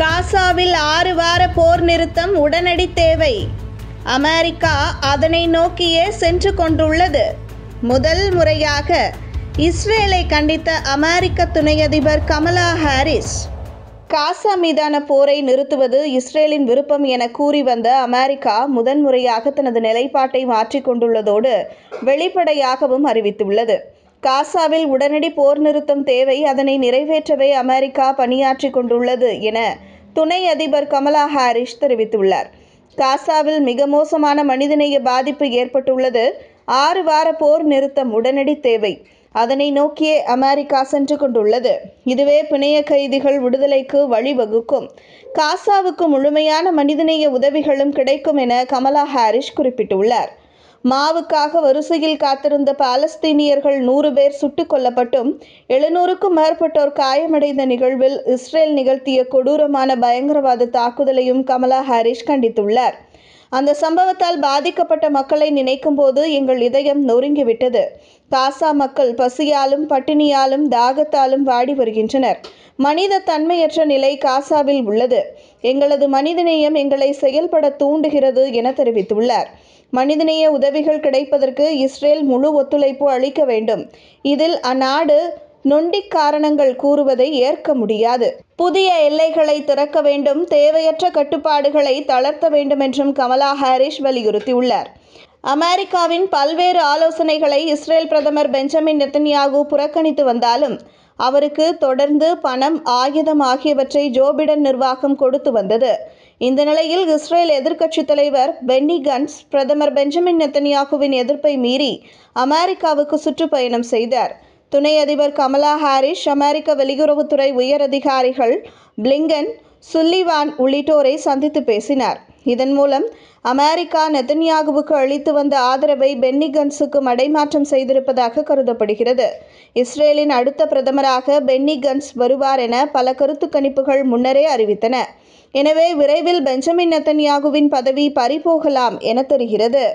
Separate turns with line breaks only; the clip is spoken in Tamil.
காசாவில் ஆறு வார போர் நிறுத்தம் உடனடி தேவை. அமெரிக்கா அதனை நோக்கியே சென்று கொண்டுள்ளது. முதல் முறையாக இஸ்ரேலை கண்டித்த அமெரிக்க துணை அதிபர் கமலா ஹாரிஸ். காசா மீதான போரை நிறுத்துவது இஸ்ரேலின் விருப்பம் என கூறி வந்த அமெரிக்கா முதன்முறையாக தனது நிலைப்பாட்டை மாற்றிக்கொண்டுள்ளதோடு வெளிப்படையாகவும் அறிவித்துள்ளது. காசாவில் உடனடி போர் நிறுத்தம் தேவை அதனை நிறைவேற்றவே அமெரிக்கா பணியாற்றி கொண்டுள்ளது என துணை அதிபர் கமலா ஹாரிஸ் தெரிவித்துள்ளார். காசாவில் மிக மோசமான மனிதநேய பாதிப்பு ஏற்பட்டுள்ளது. ஆறு வார போர் நிறுத்தம் உடனடி தேவை அதனை நோக்கியே அமெரிக்கா சென்று கொண்டுள்ளது. இதுவே பிணைய கைதிகள் விடுதலைக்கு வழிவகுக்கும். காசாவுக்கு முழுமையான மனிதநேய உதவிகளும் கிடைக்கும் என கமலா ஹாரிஸ் குறிப்பிட்டுள்ளார். மாவுக்காக வரிசையில் காத்திருந்த பாலஸ்தீனியர்கள் நூறு பேர் சுட்டுக் கொல்லப்பட்டும். எழுநூறுக்கும் மேற்பட்டோர் காயமடைந்த நிகழ்வில் இஸ்ரேல் நிகழ்த்திய கொடூரமான பயங்கரவாத தாக்குதலையும் கமலா ஹாரிஸ் கண்டித்துள்ளார். அந்த சம்பவத்தால் பாதிக்கப்பட்ட மக்களை நினைக்கும் போது எங்கள் இதயம் நொறுங்கிவிட்டது. காசா மக்கள் பசியாலும் பட்டினியாலும் தாகத்தாலும் வாடி வருகின்றனர். மனித தன்மையற்ற நிலை காசாவில் உள்ளது. எங்களது மனிதநேயம் எங்களை செயல்பட தூண்டுகிறது என தெரிவித்துள்ளார். மனிதநேய உதவிகள் கிடைப்பதற்கு இஸ்ரேல் முழு ஒத்துழைப்பு அளிக்க வேண்டும். இதில் அந்நாடு நொண்டிக் காரணங்கள் கூறுவதை ஏற்க முடியாது. புதிய எல்லைகளை திறக்க வேண்டும் தேவையற்ற கட்டுப்பாடுகளை தளர்த்த வேண்டும் என்றும் கமலா ஹாரிஸ் வலியுறுத்தியுள்ளார். அமெரிக்காவின் பல்வேறு ஆலோசனைகளை இஸ்ரேல் பிரதமர் பெஞ்சமின் நெத்தன்யாகு புறக்கணித்து வந்தாலும் அவருக்கு தொடர்ந்து பணம் ஆயுதம் ஆகியவற்றை ஜோபிடன் நிர்வாகம் கொடுத்து வந்தது. இந்த நிலையில் இஸ்ரேல் எதிர்க்கட்சித் தலைவர் பென்னி கன்ஸ் பிரதமர் பெஞ்சமின் நெத்தன்யாகுவின் எதிர்ப்பை மீறி அமெரிக்காவுக்கு சுற்றுப்பயணம் செய்தார். துணை அதிபர் கமலா ஹாரிஸ் அமெரிக்க வெளியுறவுத்துறை உயர் அதிகாரிகள் பிளிங்கன் சுல்லிவான் உள்ளிட்டோரை சந்தித்து பேசினார். இதன் மூலம் அமெரிக்கா நெதன்யாகுவுக்கு அளித்து வந்த ஆதரவை பென்னிகன்ஸுக்கு மடைமாற்றம் செய்திருப்பதாக கருதப்படுகிறது. இஸ்ரேலின் அடுத்த பிரதமராக பென்னிகன்ஸ் வருவார் என பல கருத்து கணிப்புகள் முன்னரே அறிவித்தன. எனவே விரைவில் பெஞ்சமின் நெத்தன்யாகுவின் பதவி பறிபோகலாம் என தெரிகிறது.